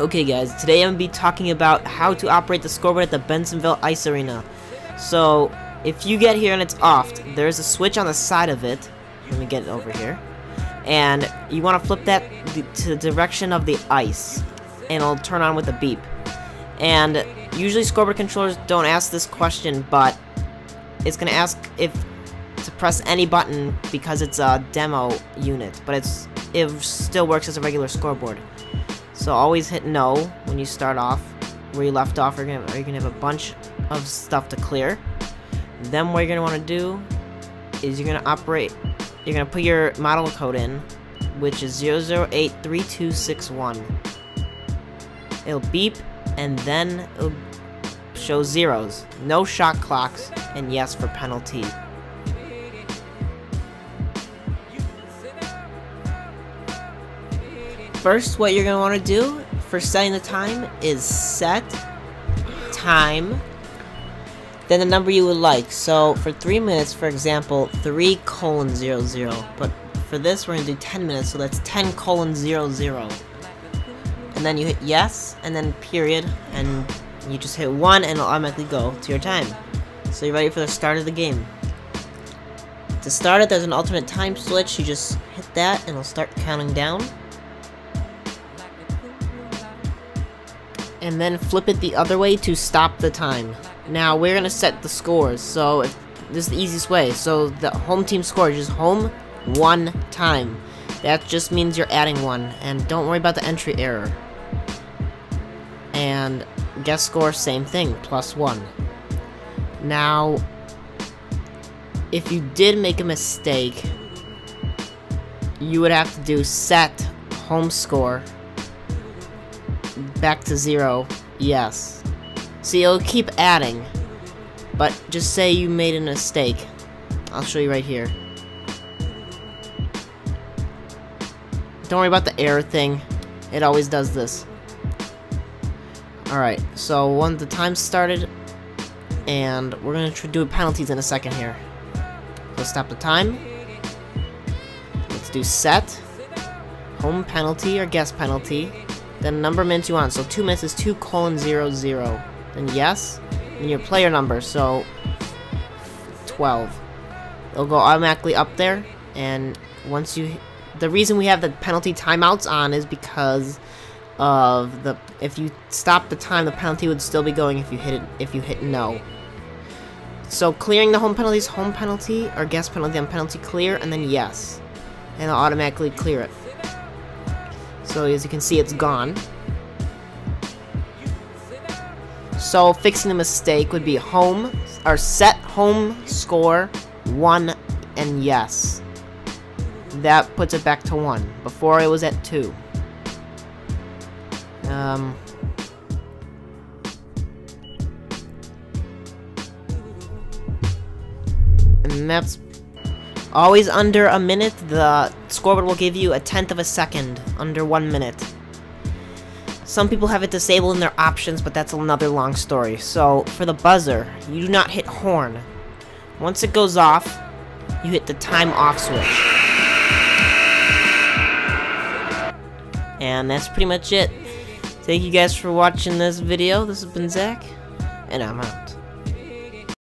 Okay guys, today I'm going to be talking about how to operate the scoreboard at the Bensenville Ice Arena. So, if you get here and it's off, there's a switch on the side of it. Let me get it over here. And you want to flip that to the direction of the ice. And it'll turn on with a beep. And usually scoreboard controllers don't ask this question, but it's going to ask if to press any button because it's a demo unit. But it's it still works as a regular scoreboard. So always hit no when you start off. Where you left off, you're gonna, you're gonna have a bunch of stuff to clear. Then what you're gonna want to do is you're gonna operate. You're gonna put your model code in, which is 0083261. It'll beep, and then it'll show zeros. No shot clocks, and yes for penalty. First, what you're going to want to do for setting the time is set time, then the number you would like. So, for 3 minutes, for example, 3 colon 0, 0. But for this, we're going to do 10 minutes, so that's 10 colon 0, 0. And then you hit yes, and then period, and you just hit 1, and it'll automatically go to your time. So you're ready for the start of the game. To start it, there's an alternate time switch. You just hit that, and it'll start counting down. And then flip it the other way to stop the time. Now, we're going to set the scores, so if, this is the easiest way. So, the home team score is just home one time. That just means you're adding one, and don't worry about the entry error. And guest score, same thing, plus one. Now, if you did make a mistake, you would have to do set home score back to zero, yes. See, it'll keep adding. But just say you made a mistake. I'll show you right here. Don't worry about the error thing. It always does this. Alright, so when the time started, and we're going to do penalties in a second here. Let's stop the time. Let's do set. Home penalty or guest penalty the number minutes you want. So 2 minutes is 2 colon 0 0. Then yes, and your player number, so 12. It'll go automatically up there, and once you... The reason we have the penalty timeouts on is because of the... If you stop the time, the penalty would still be going if you hit it, if you hit no. So clearing the home penalties, home penalty, or guest penalty on penalty clear, and then yes. And it'll automatically clear it. So as you can see, it's gone. So fixing the mistake would be home, or set home score 1 and yes. That puts it back to 1. Before it was at 2. Um... And that's Always under a minute, the scoreboard will give you a tenth of a second, under one minute. Some people have it disabled in their options, but that's another long story. So, for the buzzer, you do not hit horn. Once it goes off, you hit the time off switch. And that's pretty much it. Thank you guys for watching this video. This has been Zach, and I'm out.